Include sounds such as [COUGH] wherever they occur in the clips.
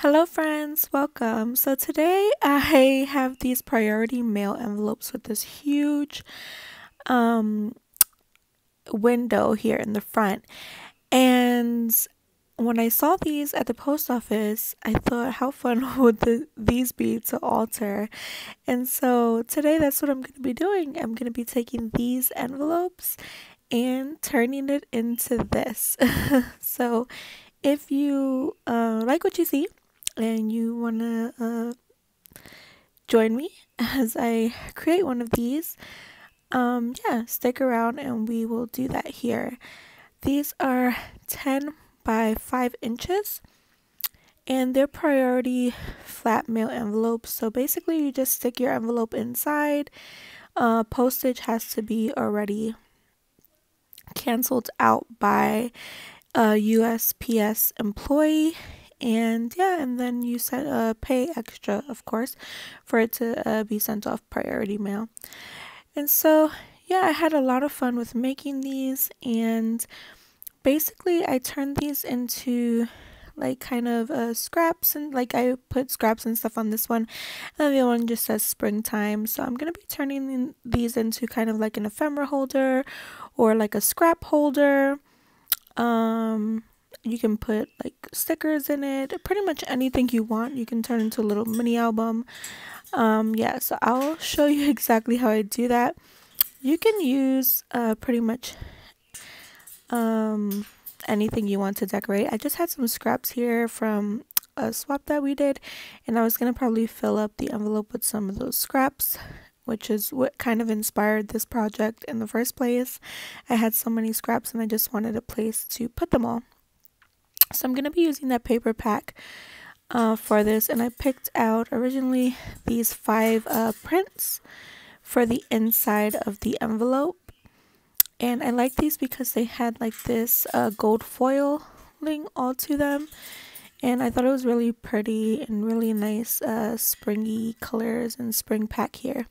Hello, friends, welcome. So, today I have these priority mail envelopes with this huge um, window here in the front. And when I saw these at the post office, I thought, how fun [LAUGHS] would the, these be to alter? And so, today that's what I'm going to be doing. I'm going to be taking these envelopes and turning it into this. [LAUGHS] so, if you uh, like what you see and you want to uh, join me [LAUGHS] as I create one of these, um, yeah, stick around and we will do that here. These are 10 by 5 inches and they're priority flat mail envelopes. So basically, you just stick your envelope inside. Uh, postage has to be already canceled out by a USPS employee and yeah and then you set uh, pay extra of course for it to uh, be sent off priority mail. And so yeah i had a lot of fun with making these and basically i turned these into like kind of uh, scraps and like i put scraps and stuff on this one. And the other one just says springtime so i'm gonna be turning in these into kind of like an ephemera holder or like a scrap holder. Um, you can put like stickers in it, pretty much anything you want. You can turn into a little mini album. Um, yeah, so I'll show you [LAUGHS] exactly how I do that. You can use uh, pretty much um, anything you want to decorate. I just had some scraps here from a swap that we did, and I was gonna probably fill up the envelope with some of those scraps which is what kind of inspired this project in the first place. I had so many scraps and I just wanted a place to put them all. So I'm going to be using that paper pack uh, for this and I picked out originally these five uh, prints for the inside of the envelope. And I like these because they had like this uh, gold foiling all to them and I thought it was really pretty and really nice uh, springy colors and spring pack here.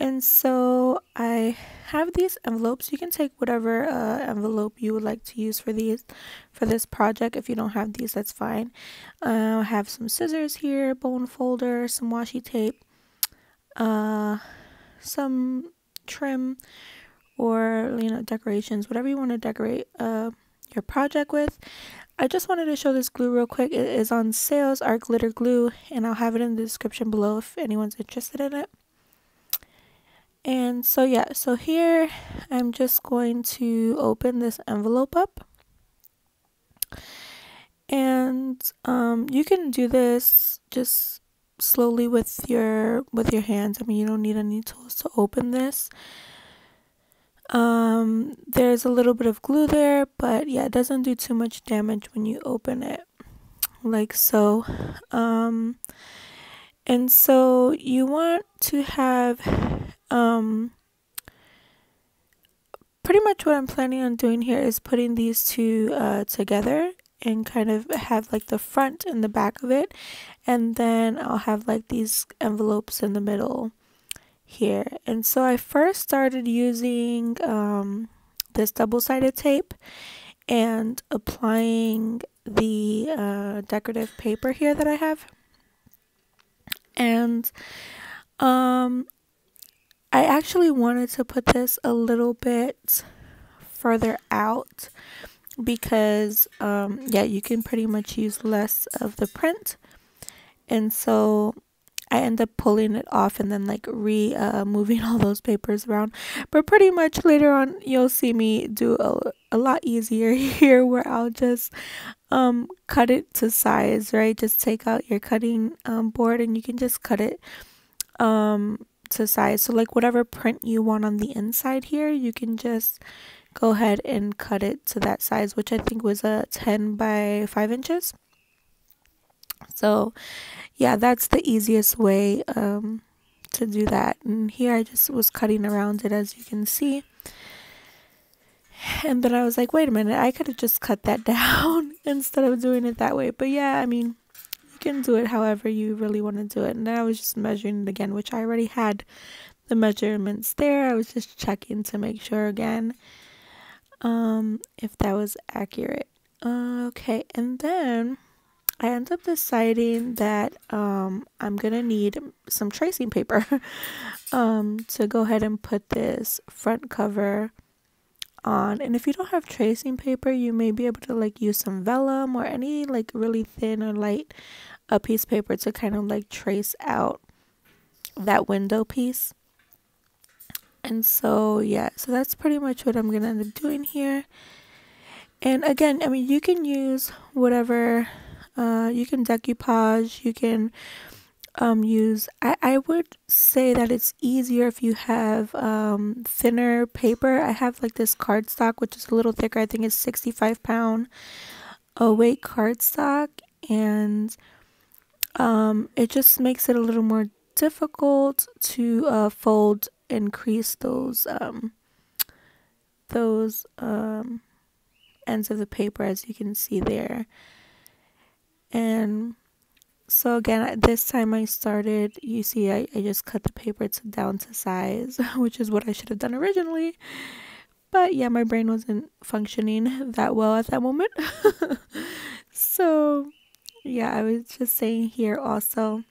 And so I have these envelopes. You can take whatever uh, envelope you would like to use for these, for this project. If you don't have these, that's fine. Uh, I have some scissors here, bone folder, some washi tape, uh, some trim, or you know decorations, whatever you want to decorate uh, your project with. I just wanted to show this glue real quick. It is on sales, art glitter glue, and I'll have it in the description below if anyone's interested in it and so yeah so here i'm just going to open this envelope up. And um, you can do this just slowly with your with your hands. I mean you don't need any tools to open this. Um, there's a little bit of glue there but yeah it doesn't do too much damage when you open it. Like so. Um, and so you want to have um, pretty much what I'm planning on doing here is putting these two uh, together and kind of have like the front and the back of it. And then I'll have like these envelopes in the middle here. And so I first started using um, this double-sided tape and applying the uh, decorative paper here that I have. And um, I actually wanted to put this a little bit further out because um, yeah you can pretty much use less of the print. And so I end up pulling it off and then like re uh, moving [LAUGHS] all those papers around. But pretty much later on you'll see me do a, a lot easier [LAUGHS] here where I'll just um, cut it to size right? Just take out your cutting um, board and you can just cut it um, to size. So like whatever print you want on the inside here, you can just go ahead and cut it to that size, which I think was a 10 by 5 inches. So yeah, that's the easiest way um, to do that. And here I just was cutting around it as you can see. And then I was like, wait a minute, I could have just cut that [LAUGHS] down instead of doing it that way. But yeah, I mean, can do it however you really want to do it. And then I was just measuring it again, which I already had the measurements there. I was just checking to make sure again um, if that was accurate. Uh, okay, and then I end up deciding that um, I'm gonna need some tracing paper [LAUGHS] um, to go ahead and put this front cover on. And if you don't have tracing paper, you may be able to like use some vellum or any like really thin or light a piece of paper to kind of like trace out that window piece. And so yeah, so that's pretty much what I'm gonna end up doing here. And again, I mean, you can use whatever uh, you can decoupage, you can um, use. I, I would say that it's easier if you have um, thinner paper. I have like this cardstock, which is a little thicker. I think it's 65 pound a weight cardstock, and um, it just makes it a little more difficult to uh, fold and crease those um, those um, ends of the paper, as you can see there. And so again, this time I started, you see, I, I just cut the paper to, down to size, [LAUGHS] which is what I should have done originally. But yeah, my brain wasn't functioning that well at that moment. [LAUGHS] so yeah, I was just saying here also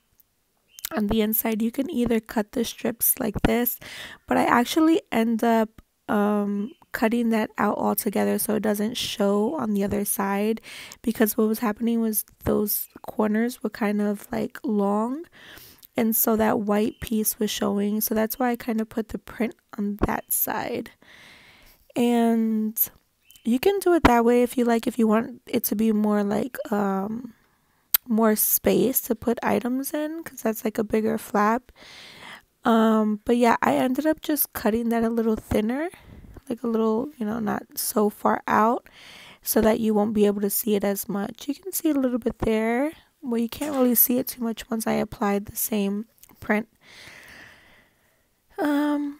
on the inside, you can either cut the strips like this, but I actually end up um, cutting that out altogether so it doesn't show on the other side because what was happening was those corners were kind of like long and so that white piece was showing so that's why I kind of put the print on that side. And you can do it that way if you like if you want it to be more like um more space to put items in because that's like a bigger flap um but yeah I ended up just cutting that a little thinner like a little, you know, not so far out so that you won't be able to see it as much. You can see a little bit there. Well, you can't really see it too much once I applied the same print. Um,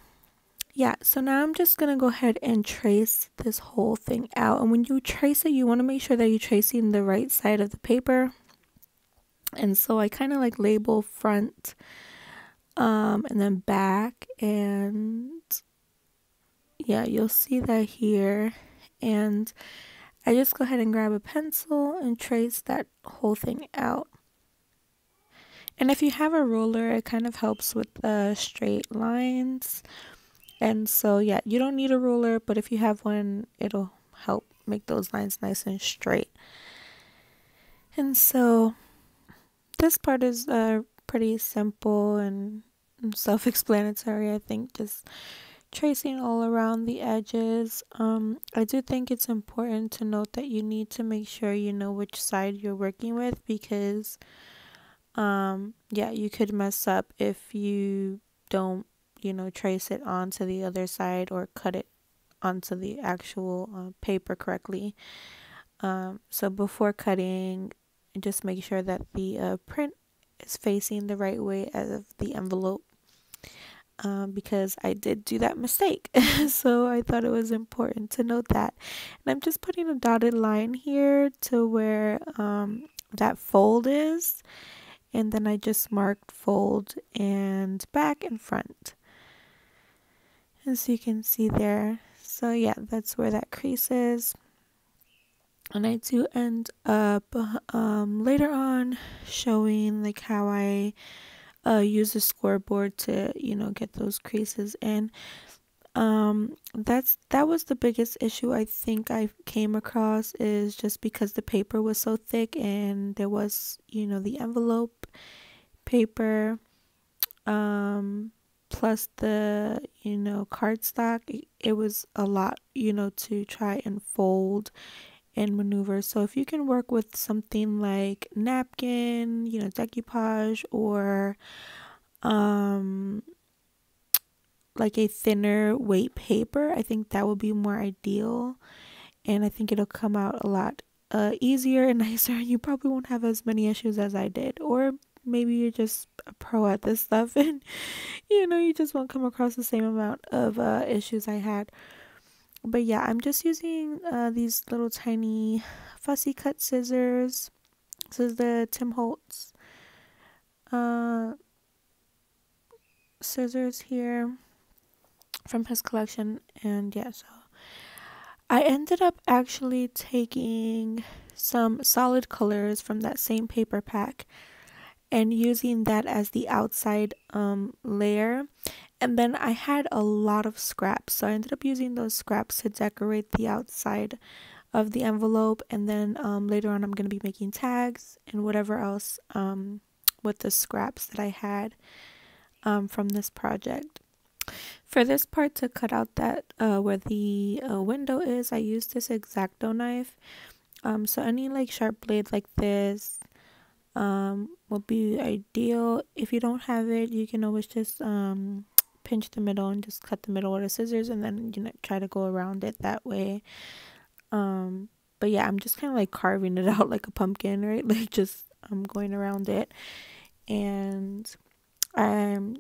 yeah, so now I'm just going to go ahead and trace this whole thing out. And when you trace it, you want to make sure that you're tracing the right side of the paper. And so I kind of like label front um, and then back and yeah, you'll see that here. And I just go ahead and grab a pencil and trace that whole thing out. And if you have a ruler, it kind of helps with the straight lines. And so, yeah, you don't need a ruler, but if you have one, it'll help make those lines nice and straight. And so, this part is uh, pretty simple and self explanatory, I think. Just tracing all around the edges. Um, I do think it's important to note that you need to make sure you know which side you're working with because, um, yeah, you could mess up if you don't, you know, trace it onto the other side or cut it onto the actual uh, paper correctly. Um, so before cutting, just make sure that the uh, print is facing the right way of the envelope um, because I did do that mistake. [LAUGHS] so I thought it was important to note that. And I'm just putting a dotted line here to where um, that fold is. And then I just marked fold and back and front. As you can see there. So yeah, that's where that crease is. And I do end up um, later on showing like how I uh, use a scoreboard to you know get those creases in. Um that's that was the biggest issue i think i came across is just because the paper was so thick and there was you know the envelope paper um plus the you know cardstock it was a lot you know to try and fold and maneuver. So if you can work with something like napkin, you know, decoupage or um like a thinner weight paper, I think that would be more ideal and I think it'll come out a lot uh, easier and [LAUGHS] nicer. You probably won't have as many issues as I did or maybe you're just a pro at this [LAUGHS] stuff and you know you just won't come across the same amount of uh, issues I had but yeah, I'm just using uh, these little tiny fussy cut scissors. This is the Tim Holtz uh, scissors here from his collection. And yeah, so I ended up actually taking some solid colors from that same paper pack and using that as the outside um, layer. And then I had a lot of scraps, so I ended up using those scraps to decorate the outside of the envelope. And then um, later on, I'm going to be making tags and whatever else um, with the scraps that I had um, from this project. For this part to cut out that uh, where the uh, window is, I used this X-Acto knife. Um, so any like sharp blade like this um, will be ideal. If you don't have it, you can always just um, pinch the middle and just cut the middle with a scissors and then you know try to go around it that way. Um, but yeah, I'm just kind of like carving it [LAUGHS] out like a pumpkin, right? [LAUGHS] Like just I'm going around it and I'm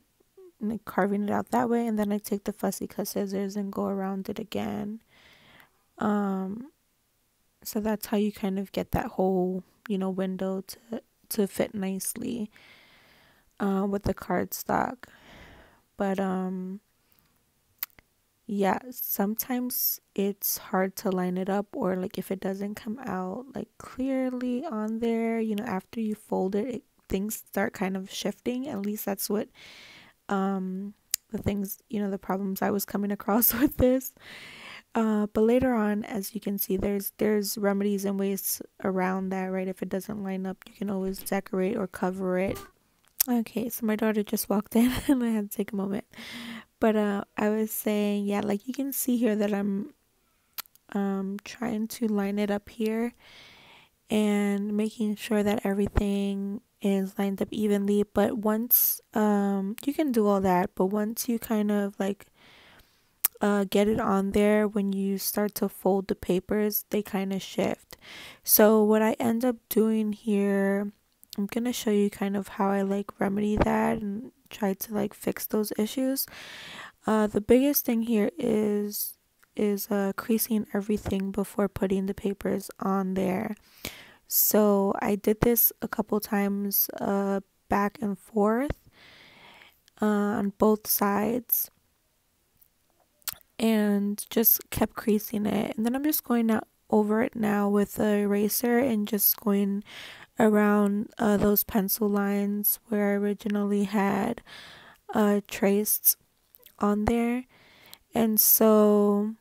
like carving it out that way and then I take the fussy cut scissors and go around it again. Um so that's how you kind of get that whole, you know, window to to fit nicely uh, with the cardstock. But um yeah, sometimes it's hard to line it up or like if it doesn't come out like clearly on there, you know, after you fold it, it things start kind of shifting. At least that's what um the things, you know, the problems I was coming [LAUGHS] across with this. Uh, but later on, as you can see, there's there's remedies and ways around that, right? If it doesn't line up, you can always decorate or cover it. Okay, so my daughter just walked [LAUGHS] in and I had to take a moment. But uh, I was saying, yeah, like you can see here that I'm um trying to line it up here and making sure that everything is lined up evenly. But once um you can do all that, but once you kind of like uh, get it on there when you start to fold the papers they kind of shift so what i end up doing here i'm gonna show you kind of how i like remedy that and try to like fix those issues uh, the biggest thing here is is uh, creasing everything before putting the papers on there so i did this a couple times uh, back and forth uh, on both sides and just kept creasing it. And then I'm just going over it now with the eraser and just going around uh, those pencil lines where I originally had uh, traced on there. And so,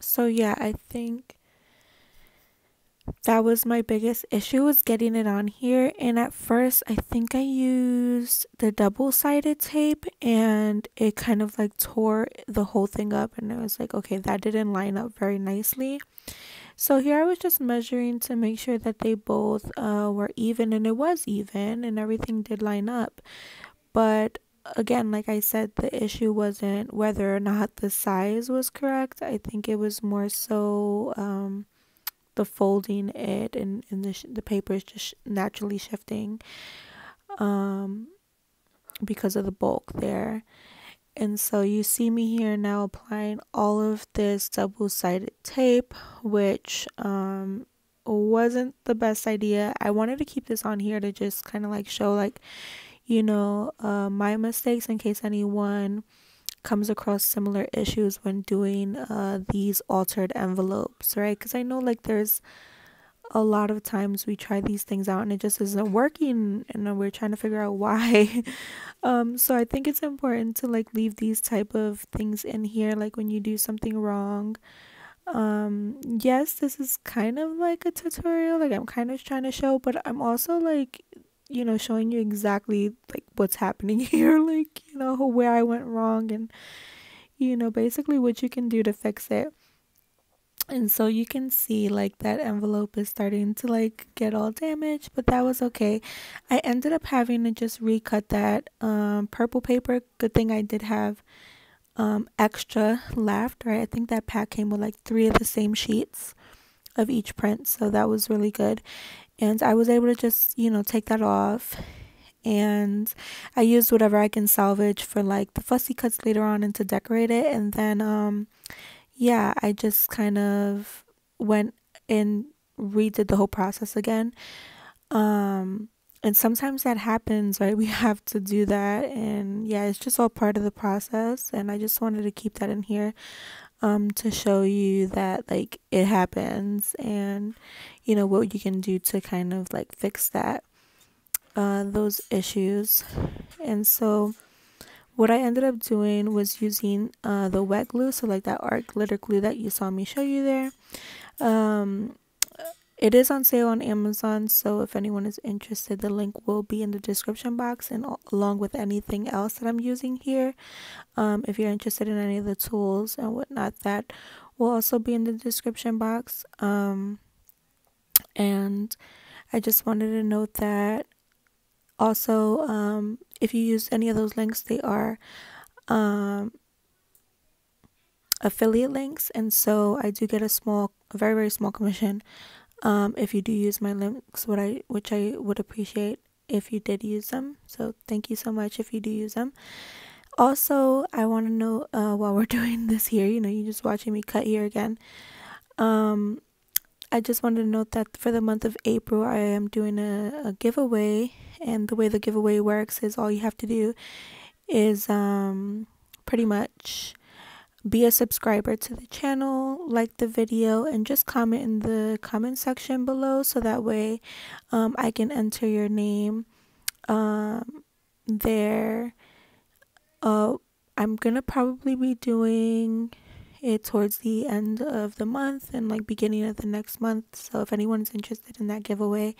so yeah, I think that was my biggest issue was getting it on here. And at first i think i used the double-sided tape and it kind of like tore the whole thing up. And it was like okay that didn't line up very nicely so here i was just measuring to make sure that they both uh, were even and it was even and everything did line up but again like i said the issue wasn't whether or not the size was correct i think it was more so um, the folding it and, and the, the paper is just naturally shifting um, because of the bulk there. And so you see me here now applying all of this double-sided tape, which um, wasn't the best idea. I wanted to keep this on here to just kind of like show like, you know, uh, my mistakes in case anyone comes across similar issues when doing uh, these altered envelopes, right? Because I know like there's a lot of times we try these things out and it just isn't working and we're trying to figure out [LAUGHS] why. Um so i think it's important to like leave these type of things in here like when you do something wrong. Um yes this is kind of like a tutorial like i'm kind of trying to show but i'm also like you know showing you exactly like what's happening [LAUGHS] here like you know where i went wrong and you know basically what you can do to fix it and so you can see like that envelope is starting to like get all damaged but that was okay. I ended up having to just recut that um purple paper. Good thing i did have um extra left right? I think that pack came with like three of the same sheets of each print so that was really good. And I was able to just, you know, take that off and I used whatever I can salvage for like the fussy cuts later on and to decorate it and then um yeah, I just kind of went and redid the whole process again. Um and sometimes that happens, right? [LAUGHS] We have to do that and yeah, it's just all part of the process and I just wanted to keep that in here. um, to show you that like it happens and you know what you can do to kind of like fix that uh, those issues and so what I ended up doing was using uh, the wet glue so like that art glitter glue that you saw me show you there um, it is on sale on Amazon, so if anyone is interested, the link will be in the description box and along with anything else that I'm using here. Um, if you're interested in any of the tools and whatnot, that will also be in the description box. Um, and I just wanted to note that also, um, if you use any of those links, they are um, affiliate links, and so I do get a small, a very very small commission um, if you do use my links, what I which I would appreciate if you did use them. So thank you so much if you do use them. Also, I want to know uh, while we're [LAUGHS] doing this here, you know, you're just watching me cut here again. Um, I just wanted to note that for the month of April, I am doing a, a giveaway, and the way the giveaway works is all you have to do is um, pretty much be a subscriber to the channel, like the video, and just comment in the comment section below so that way um, I can enter your name um, there. Uh, I'm gonna probably be doing it towards the end of the month and like beginning of the next month. So if anyone's interested in that giveaway,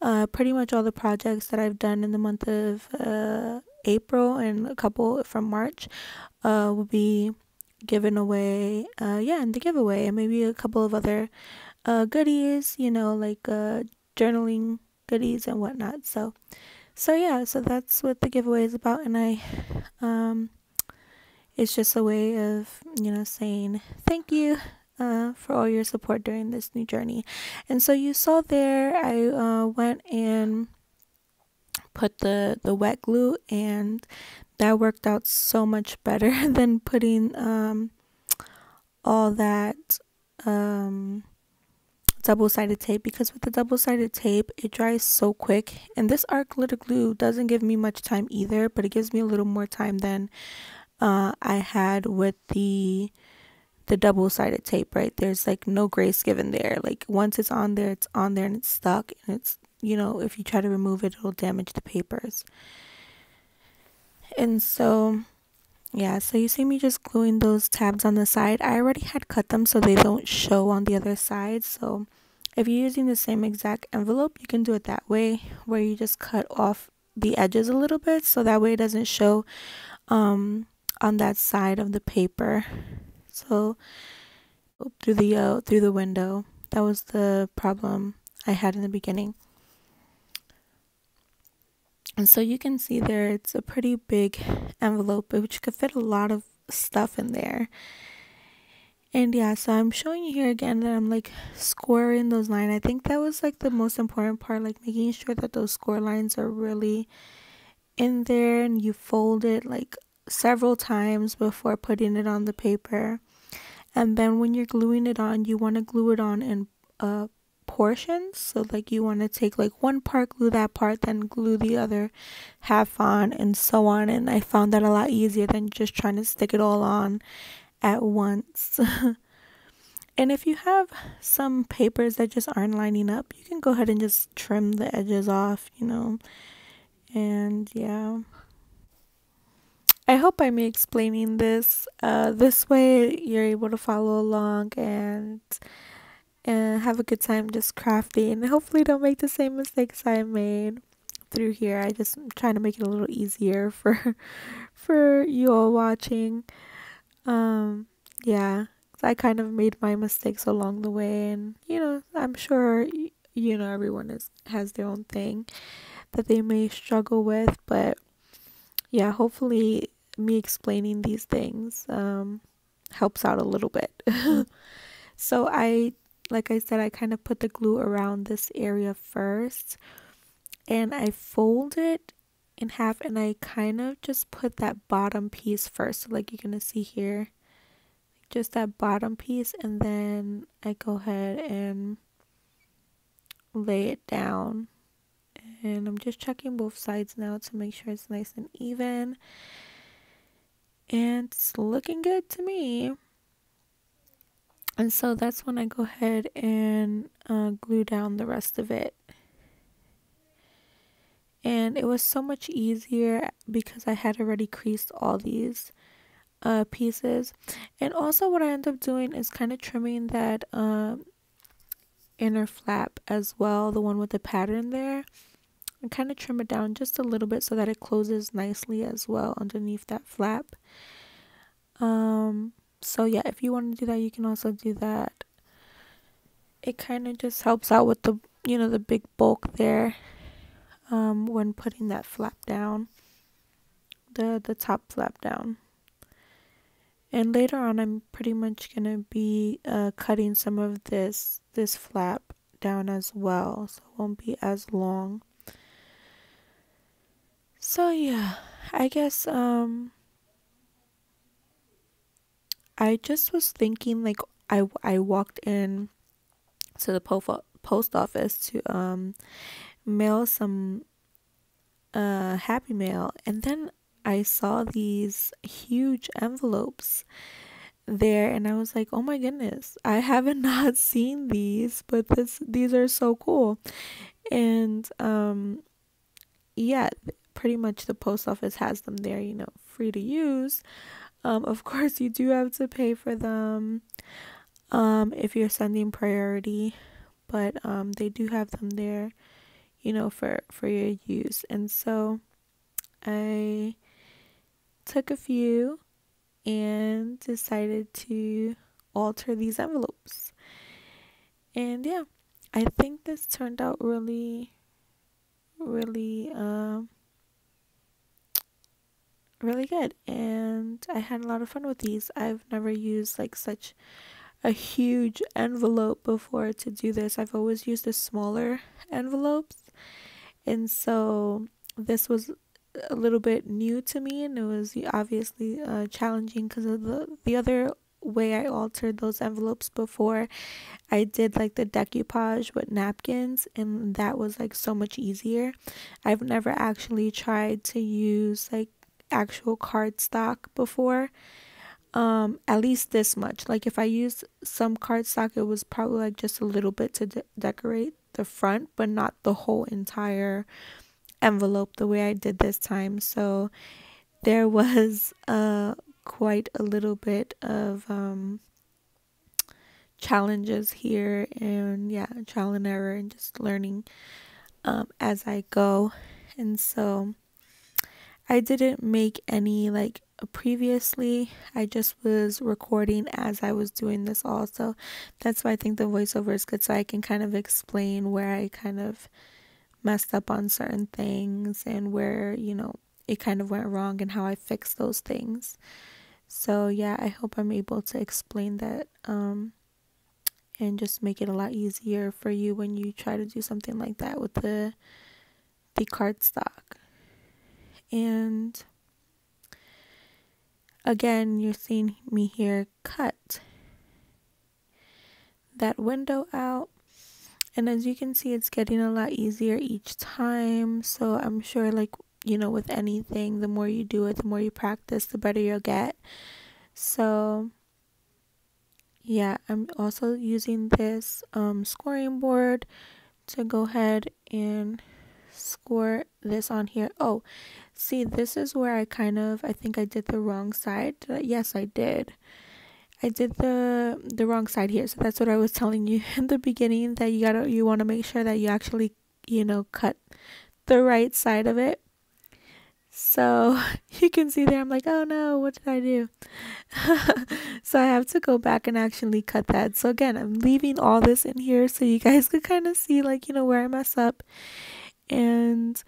uh, pretty much all the projects that I've done in the month of uh, April and a couple from March uh, will be given away uh yeah and the giveaway and maybe a couple of other uh goodies you know like uh journaling goodies and whatnot so so yeah so that's what the giveaway is about and i um it's just a way of you know saying thank you uh, for all your support during this new journey. And so you saw there i uh, went and put the the wet glue and that worked out so much better [LAUGHS] than putting um, all that um, double-sided tape because with the double-sided tape it dries so quick. And this art glitter glue doesn't give me much time either but it gives me a little more time than uh, I had with the the double-sided tape right there's like no grace given there like once it's on there it's on there and it's stuck and it's you know if you try to remove it it'll damage the papers and so, yeah, so you see me just gluing those tabs on the side. I already had cut them so they don't show on the other side. So if you're using the same exact envelope, you can do it that way where you just cut off the edges a little bit so that way it doesn't show um, on that side of the paper. So through the uh, through the window. That was the problem I had in the beginning. And so you can see there it's a pretty big envelope which could fit a lot of stuff in there. And yeah, so I'm showing you here again that I'm like scoring those lines. I think that was like the most important part, like making sure that those score lines are really in there and you fold it like several times before putting it on the paper. And then when you're gluing it on, you want to glue it on in uh, portions. So like you want to take like one part, glue that part, then glue the other half on and so on. And I found that a lot easier than just trying to stick it all on at once. [LAUGHS] and if you have some papers that just aren't lining up, you can go ahead and just trim the edges off, you know. And yeah. I hope I'm explaining this uh, this way you're able to follow along and and have a good time just crafting. Hopefully, don't make the same mistakes I made through here. I just am trying to make it a little easier [LAUGHS] for for you all watching. Um, yeah, I kind of made my mistakes along the way, and you know, I'm sure you know everyone is has their own thing that they may struggle with, but yeah, hopefully me explaining these things um helps out a little bit. [LAUGHS] so I like I said, I kind of put the glue around this area first and I fold it in half and I kind of just put that bottom piece first. So like you're going to see here, just that bottom piece and then I go ahead and lay it down. And I'm just checking both sides now to make sure it's nice and even. And it's looking good to me. and so that's when I go ahead and uh, glue down the rest of it. And it was so much easier because I had already creased all these uh, pieces. And also what I end up doing is kind of trimming that um, inner flap as well the one with the pattern there and kind of trim it down just a little bit so that it closes nicely as well underneath that flap um so yeah if you want to do that you can also do that it kind of just helps out with the you know the big bulk there um, when putting that flap down, the the top flap down. And later on, I'm pretty much gonna be uh, cutting some of this this flap down as well, so it won't be as long. So yeah, I guess um I just was thinking like I I walked in to the po- post office to um mail some uh, Happy Mail, and then I saw these huge envelopes there and I was like, "Oh my goodness, I haven't [LAUGHS] not seen these, but this these are so cool." And um yeah, pretty much the post office has them there, you know, free to use. Um of [LAUGHS] course you do have to pay for them um if you're sending priority, but um they do have them there you know for for your use and so i took a few and decided to alter these envelopes and yeah i think this turned out really really um really good and i had a lot of fun with these. I've never used like such a huge envelope before to do this. I've always used the smaller envelopes and so this was a little bit new to me and it was obviously uh, challenging because of the the other way I altered those envelopes before. I did like the decoupage with napkins and that was like so much easier. I've never actually tried to use like actual cardstock before. Um at least this much. Like if I used some cardstock it was probably like just a little bit to de- decorate the front, but not the whole entire envelope the way I did this time. So there was uh, quite a little bit of um, challenges here, and yeah, trial and error, and just learning um, as I go. And so I didn't make any like previously. I just was recording as i was doing this also. That's why i think the voiceover is good so i can kind of explain where i kind of messed up on certain things and where you know it kind of went wrong and how i fixed those things. So yeah i hope i'm able to explain that um and just make it a lot easier for you when you try to do something like that with the the cardstock and Again, you're seeing me here cut that window out. And as you can see, it's getting a lot easier each time. So I'm sure, like, you know, with anything, the more you do it, the more you practice, the better you'll get. So, yeah, I'm also using this um, scoring board to go ahead and score this on here. Oh, see, this is where I kind of, I think I did the wrong side. Yes, I did. I did the the wrong side here. So that's what I was telling you [LAUGHS] in the beginning that you gotta you want to make sure that you actually you know cut the right side of it. So [LAUGHS] you can see there I'm like, "Oh no, what did I do?" [LAUGHS] so I have to go back and actually cut that. So again, I'm leaving all this in here so you guys could kind of see like, you know, where I mess up and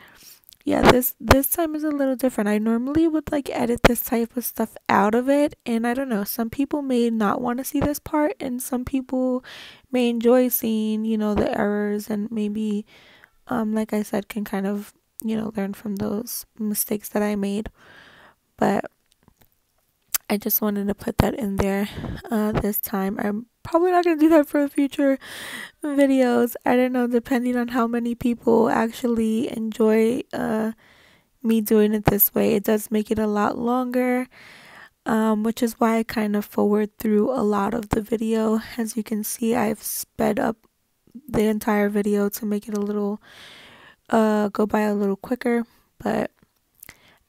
yeah this this time is a little different. I normally would like edit this type of stuff out of it and i don't know some people may not want to see this part and some people may enjoy seeing you know the errors and maybe um like i said can kind of you know learn from those mistakes that i made. But I just wanted to put that in there uh, this time. I'm probably not going to do that for future videos. I don't know, depending on how many people actually enjoy uh, me doing it this way. It does make it a lot longer. um, which is why I kind of forward through a lot of the video. As you can see, I've sped up the entire video to make it a little uh, go by a little quicker, but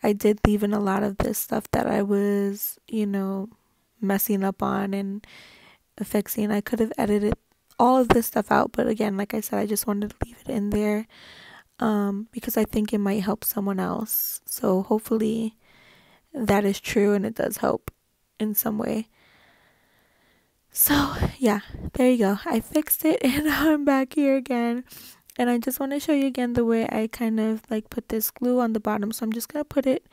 I did leave in a lot of this stuff that I was, you know, messing up on and fixing. I could have edited all of this stuff out, but again, like I said, I just wanted to leave it in there um, because I think it might help someone else. So hopefully that is true and it does help in some way. So, yeah, there you go. I fixed it [LAUGHS] and I'm back here again. And I just want to show you again the way I kind of like put this glue on the bottom. So I'm just going to put it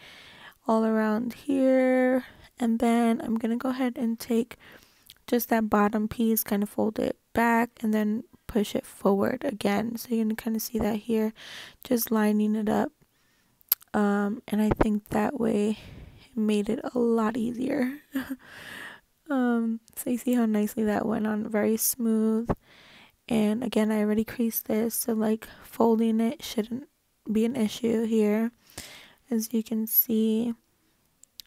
all around here. And then I'm going to go ahead and take just that bottom piece, kind of fold it back and then push it forward again. So you can kind of see that here, just lining it up. Um, and I think that way it made it a lot easier. [LAUGHS] um, so you see how nicely that went on, very smooth. And again, I already creased this, so like folding it shouldn't be an issue here, as you can see.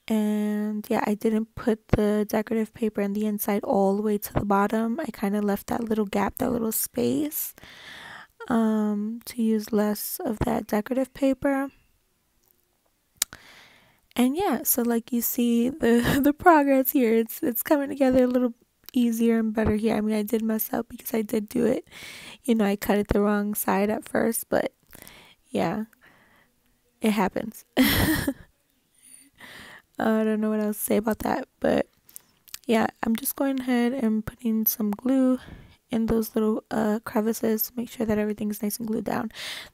And yeah, I didn't put the decorative paper in the inside all the way to the bottom. I kind of left that little gap, that little space, um, to use less of that decorative paper and yeah so like you see the [LAUGHS] the progress here it's it's coming together a little easier and better here. I mean i did mess up because i did do it. You know i cut it the wrong side at first but yeah it happens. [LAUGHS] I don't know what else to say about that but yeah i'm just going ahead and putting some glue in those little uh, crevices to make sure that everything's nice and glued down.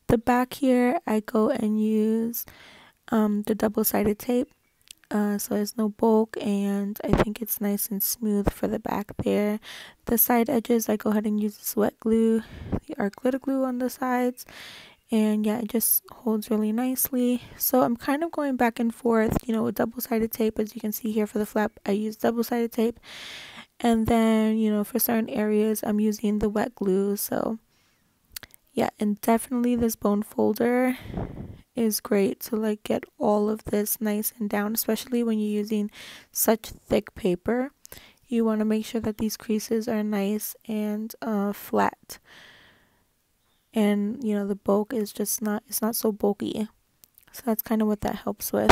The back here i go and use um, the double-sided tape uh, so there's no bulk and I think it's nice and smooth for the back there. The side edges I go ahead and use this wet glue, the art glitter glue on the sides and yeah it just holds really nicely. So I'm kind of going back and forth you know with double-sided tape as you can see here for the flap I use double-sided tape and then you know for certain areas I'm using the wet glue so yeah and definitely this bone folder is great to like get all of this nice and down, especially when you're using such thick paper. You want to make sure that these creases are nice and uh, flat. And you know the bulk is just not it's not so bulky. So that's kind of what that helps with.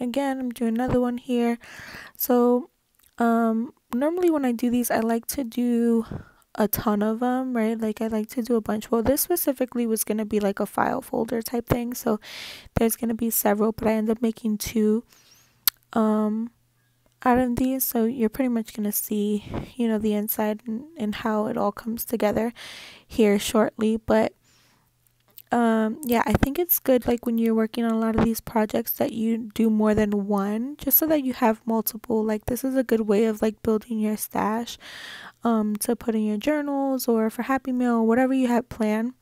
Again, I'm doing another one here. So um normally when I do these I like to do a ton of them, right? Like I like to do a bunch. Well, this specifically was going to be like a file folder type thing. So there's going to be several, but I end up making two um out of these. So you're pretty much going to see, you know, the inside and, and how it all comes together here shortly, but um yeah i think it's good like when you're working on a lot of these projects that you do more than one just so that you have multiple like this is a good way of like building your stash um, to put in your journals or for Happy Mail, whatever you have planned.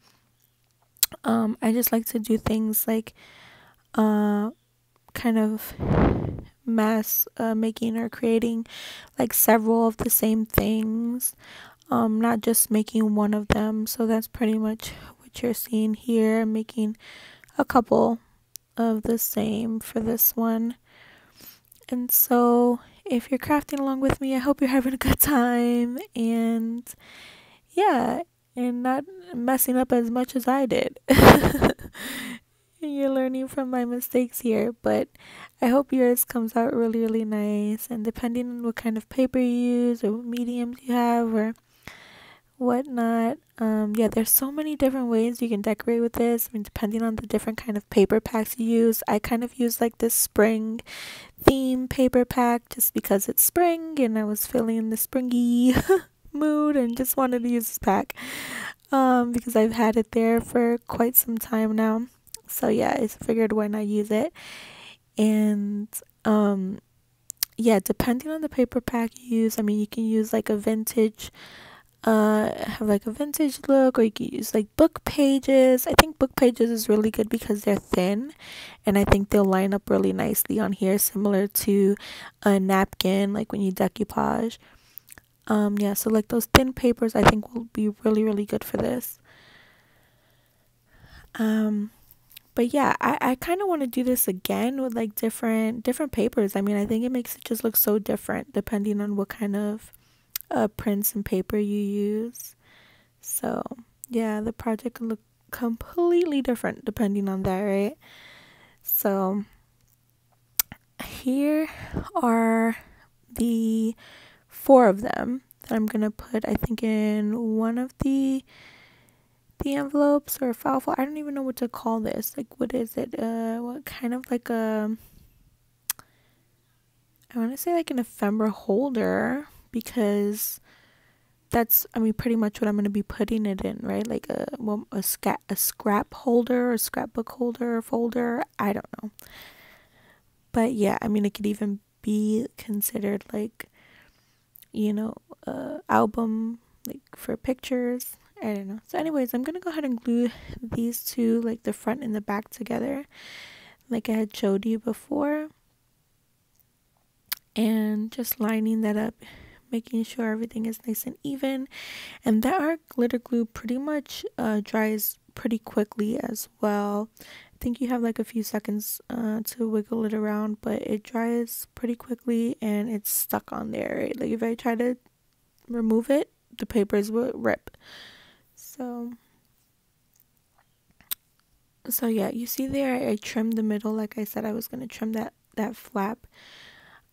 Um, I just like to do things like uh, kind of mass uh, making or creating like several of the same things, um, not just making one of them. So that's pretty much what you're seeing here. Making a couple of the same for this one. And so if you're crafting along with me, I hope you're having a good time and yeah, and not messing up as much as I did. [LAUGHS] you're learning from my mistakes here, but I hope yours comes out really, really nice. And depending on what kind of paper you use or what mediums you have or whatnot, um, yeah, there's so many different ways you can decorate with this. I mean, depending on the different kind of paper packs you use. I kind of use like this spring theme paper pack just because it's spring and I was feeling the springy [LAUGHS] mood and just wanted to use this pack um, because I've had it there for quite some time now. So yeah, I figured why not use it. And um, yeah, depending on the paper pack you use, I mean, you can use like a vintage uh have like a vintage look or you can use like book pages. I think book pages is really good because they're thin and i think they'll line up really nicely on here similar to a napkin like when you decoupage. Um yeah so like those thin papers i think will be really really good for this. Um but yeah i, I kind of want to do this again with like different different papers. I mean i think it makes it just look so different depending on what kind of uh, prints and paper you use so yeah the project can look completely different depending on that right so here are the four of them that i'm gonna put i think in one of the the envelopes or file folder. I don't even know what to call this. Like, what is it? Uh, what kind of like a. I want to say like an ephemera holder because that's I mean pretty much what I'm going to be putting it in, right? Like a a scrap a scrap holder, a scrapbook holder, folder, I don't know. But yeah, I mean it could even be considered like you know, album like for pictures I don't know. So anyways, I'm going to go ahead and glue these two, like the front and the back together, like I had showed you before. And just lining that up, making sure everything is nice and even. And that our glitter glue pretty much uh, dries pretty quickly as well. I think you have like a few seconds uh, to wiggle it around, but it dries pretty quickly and it's stuck on there, right? Like if I try to remove it, the papers will rip. So so yeah, you see there I trimmed the middle like I said I was going to trim that that flap.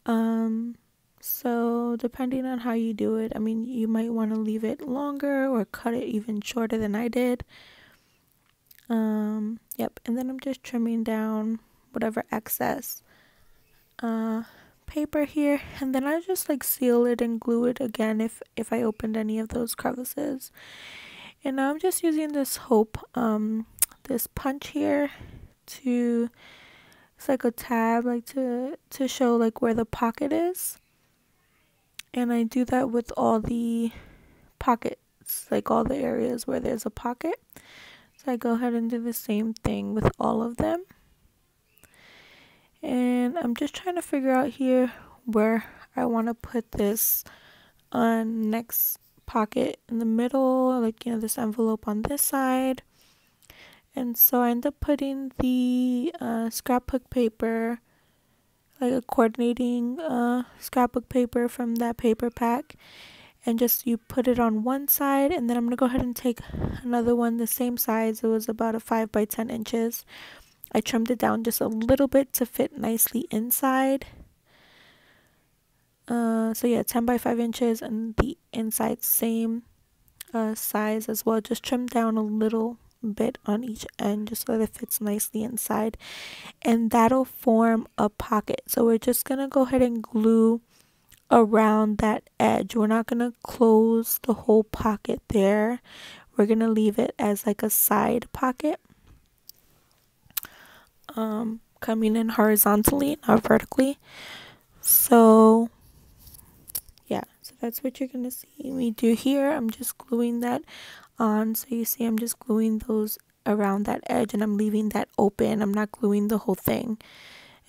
Um so depending on how you do it, I mean you might want to leave it longer or cut it even shorter than I did. Um yep, and then I'm just trimming down whatever excess uh paper here and then I just like seal it and glue it again if if I opened any of those crevices and now I'm just using this hope um this punch here to it's like a tab like to to show like where the pocket is and I do that with all the pockets like all the areas where there's a pocket so I go ahead and do the same thing with all of them and I'm just trying to figure out here where I want to put this on next pocket in the middle, like, you know, this envelope on this side. And so I end up putting the uh, scrapbook paper, like a coordinating uh, scrapbook paper from that paper pack. And just you put it on one side, and then I'm gonna go ahead and take another one the same size. It was about a 5 by 10 inches. I trimmed it down just a little bit to fit nicely inside. Uh, so yeah, 10 by 5 inches and the inside same uh, size as well. Just trim down a little bit on each end just so that it fits nicely inside. And that'll form a pocket. So we're just to go ahead and glue around that edge. We're not to close the whole pocket there. We're to leave it as like a side pocket. Um, coming in horizontally, not vertically. So yeah so that's what you're gonna see me do here I'm just gluing that on. So you see I'm just gluing those around that edge and I'm leaving that open. I'm not gluing the whole thing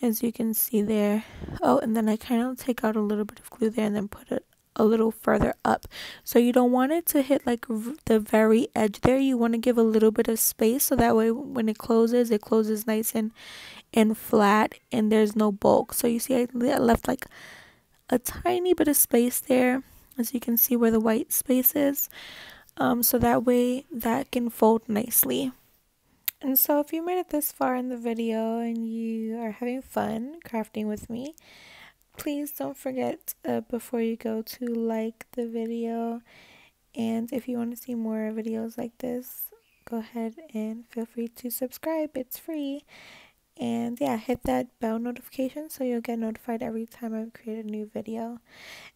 as you can see there. Oh and then I kind of take out a little bit of glue there and then put it a little further up. So you don't want it to hit like the very edge there. You want to give a little bit of space so that way when it closes it closes nice and and flat and there's no bulk. So you see I left like a tiny bit of space there. As you can see where the white space is um, so that way that can fold nicely. And so if you made it this far in the video and you are having fun crafting with me please don't forget uh, before you go to like the video. And if you want to see more videos like this go ahead and feel free to subscribe. It's free and yeah hit that bell notification so you'll get notified every time I create a new video.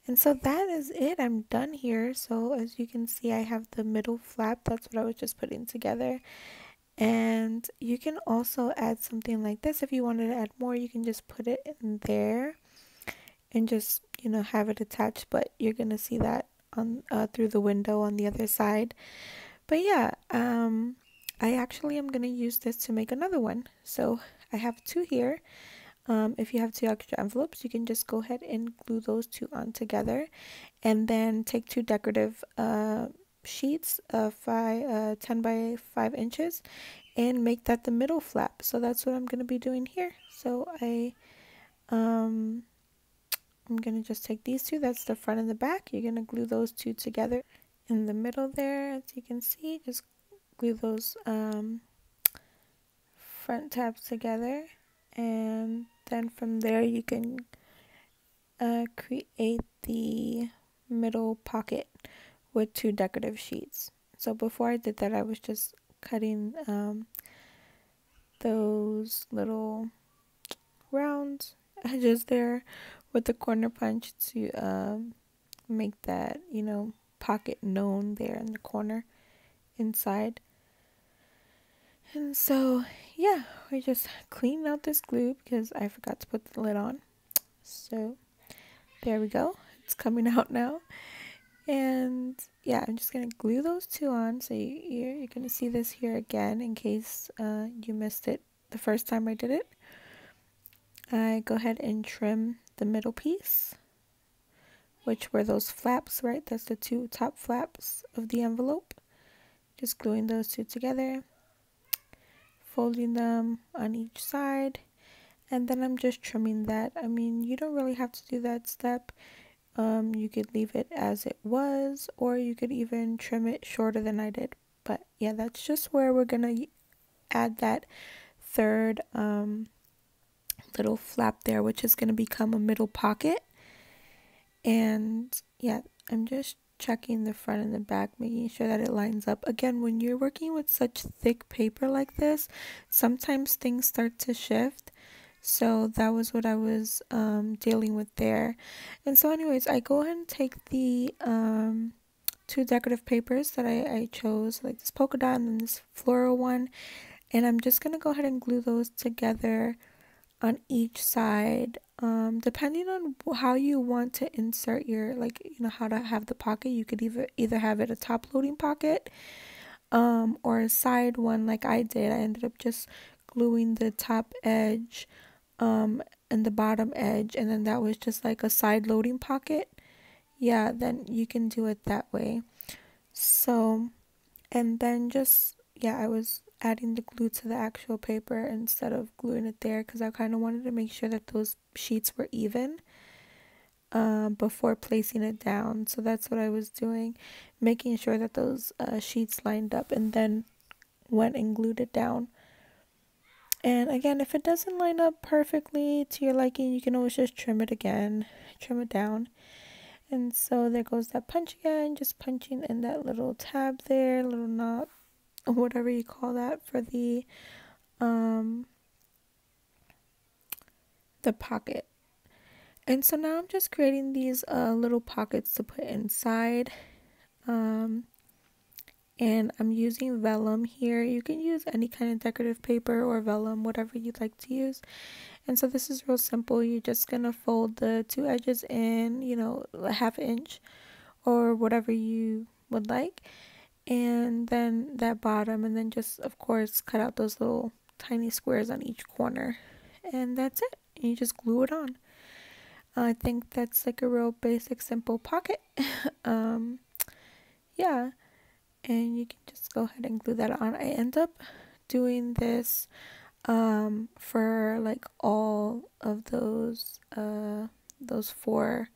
And so that is it. I'm done here. So as you can see I have the middle flap. That's what I was just putting together. And you can also add something like this. If you wanted to add more you can just put it in there and just you know have it attached but you're gonna see that on uh, through the window on the other side. But yeah um I actually am to use this to make another one. So I have two here. Um, if you have two extra envelopes, you can just go ahead and glue those two on together. And then take two decorative uh, sheets of five, uh, 10 by 5 inches and make that the middle flap. So that's what I'm going to be doing here. So I, um, I'm going to just take these two, that's the front and the back. You're going to glue those two together in the middle there, as you can see, just glue those um, front tabs together. And then from there you can uh, create the middle pocket with two decorative sheets. So before I did that, I was just cutting um, those little round edges [LAUGHS] there with the corner punch to um, make that, you know, pocket known there in the corner inside. And so, yeah, we just cleaned out this glue because I forgot to put the lid on. So, there we go. It's coming [LAUGHS] out now. And yeah, I'm just going to glue those two on. So you, you're, you're going to see this here again in case uh, you missed it the first time I did it. I go ahead and trim the middle piece, which were those flaps, right? That's the two top flaps of the envelope. Just gluing those two together, folding them on each side, and then I'm just trimming that. I mean, you don't really have to do that step. Um, you could leave it as it was, or you could even trim it shorter than I did. But yeah, that's just where we're gonna add that third um, little flap there, which is gonna become a middle pocket. And yeah, I'm just checking the front and the back, making sure that it lines up. Again, when you're working with such thick paper like this, sometimes things start to shift. So that was what I was um, dealing with there. And so anyways, I go ahead and take the um, two decorative papers that I, I chose, like this polka dot and this floral one. And I'm just going to go ahead and glue those together on each side um depending on how you want to insert your like you know how to have the pocket you could either either have it a top loading pocket um or a side one like I did. I ended up just gluing the top edge um and the bottom edge and then that was just like a side loading pocket. Yeah then you can do it that way. So and then just yeah I was adding the glue to the actual paper instead of gluing it there because I kind of wanted to make sure that those sheets were even um, before placing it down. So that's what I was doing, making sure that those uh, sheets lined up and then went and glued it down. And again, if it doesn't line up perfectly to your liking, you can always just trim it again, trim it down. And so there goes that punch again, just punching in that little tab there, little knot [LAUGHS] whatever you call that for the um the pocket. And so now I'm just creating these uh, little pockets to put inside um, and I'm using vellum here. You can use any kind of decorative paper or vellum whatever you'd like to use. And so this is real simple. You're just gonna fold the two edges in you know a half inch or whatever you would like and then that bottom and then just of course cut out those little tiny squares on each corner. And that's it. And you just glue it on. I think that's like a real basic simple pocket. [LAUGHS] Um yeah. And you can just go ahead and glue that on. I end up doing this um for like all of those uh those four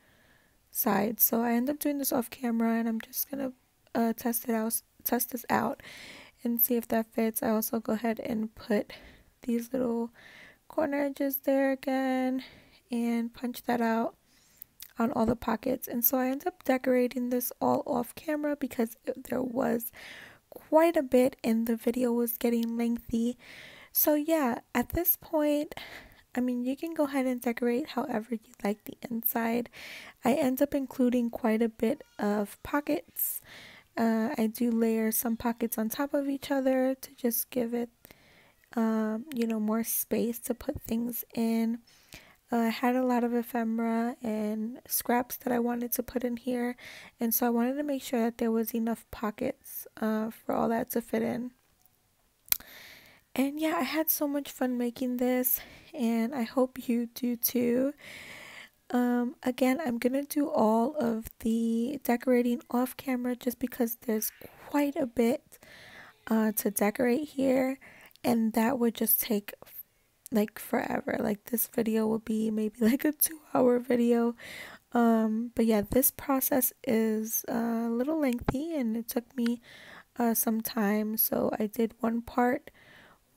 sides. So i end up doing this off camera and i'm just gonna uh, test it out, test this out, and see if that fits. I also go ahead and put these little corner edges there again, and punch that out on all the pockets. And so I end up decorating this all off camera because there was quite a bit, and the video was getting lengthy. So yeah, at this point. I mean, you can go ahead and decorate however you like the inside. I end up including quite a bit of pockets uh, I do layer some pockets on top of each other to just give it, um, you know, more space to put things in. Uh, I had a lot of ephemera and scraps that I wanted to put in here, and so I wanted to make sure that there was enough pockets uh, for all that to fit in. And yeah, I had so much fun making this, and I hope you do too. Um, again, I'm gonna do all of the decorating off camera just because there's quite a bit uh, to decorate here. and that would just take like forever. Like this video would be maybe [LAUGHS] like a 2 hour video. Um but yeah, this process is a little lengthy and it took me uh some time. So I did one part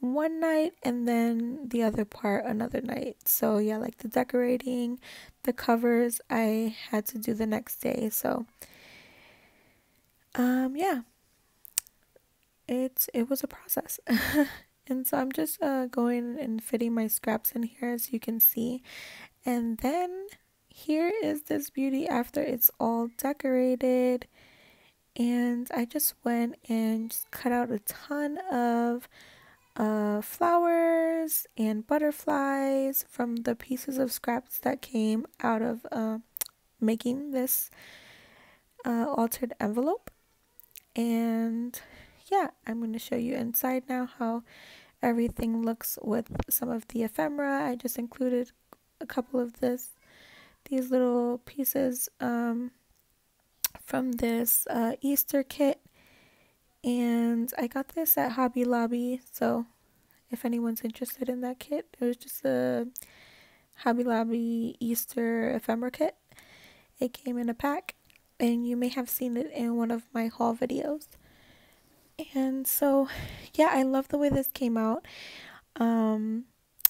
one night and then the other part another night. So yeah, like the decorating, the covers I had to do the next day. So um yeah. It's it was a process. [LAUGHS] and so I'm just uh going and fitting my scraps in here as you can see. And then here is this beauty after it's all decorated and I just went and just cut out a ton of uh, flowers and butterflies from the pieces of scraps that came out of uh, making this uh, altered envelope. And yeah, I'm going to show you inside now how everything looks with some of the ephemera. I just included a couple of this, these little pieces um, from this uh, Easter kit and I got this at Hobby Lobby. So if anyone's interested in that kit, it was just a Hobby Lobby Easter ephemera kit. It came in a pack, and you may have seen it in one of my haul videos. And so, yeah, I love the way this came out. Um,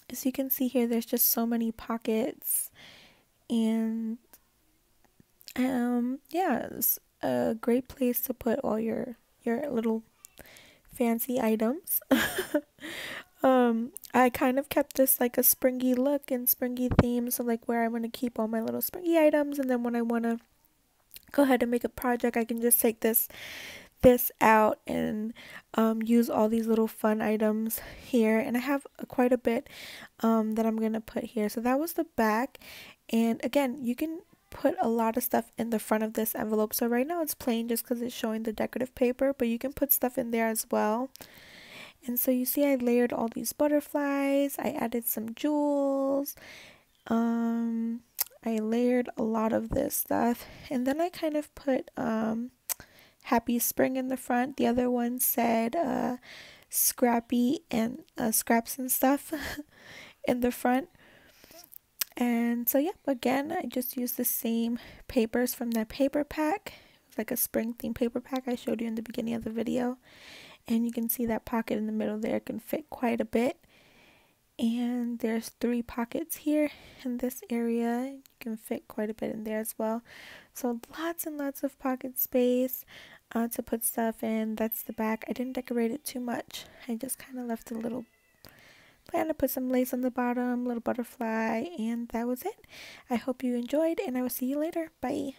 as you can see here, there's just so many pockets, and um, yeah, it's a great place to put all your your little fancy items. [LAUGHS] um, I kind of kept this like a springy look and springy theme, so like where I'm gonna keep all my little springy items, and then when I wanna go ahead and make a project, I can just take this this out and um, use all these little fun items here. And I have quite a bit um, that I'm gonna put here. So that was the back. And again you can put a lot of stuff in the front of this envelope. So right now it's plain just because it's showing the decorative paper, but you can put stuff in there as well. And so you see I layered all these butterflies. I added some jewels. Um, I layered a lot of this stuff. And then I kind of put um, Happy Spring in the front. The other one said uh, Scrappy and uh, Scraps and stuff [LAUGHS] in the front. And so, yeah, again, I just used the same papers from that paper pack. It's like a spring theme paper pack I showed you in the beginning of the video. And you can see that pocket in the middle there can fit quite a bit. And there's three pockets here in this area. You can fit quite a bit in there as well. So lots and lots of pocket space uh, to put stuff in. That's the back. I didn't decorate it too much. I just kind of left a little plan to put some lace on the bottom, little butterfly, and that was it. I hope you enjoyed, and I will see you later. Bye.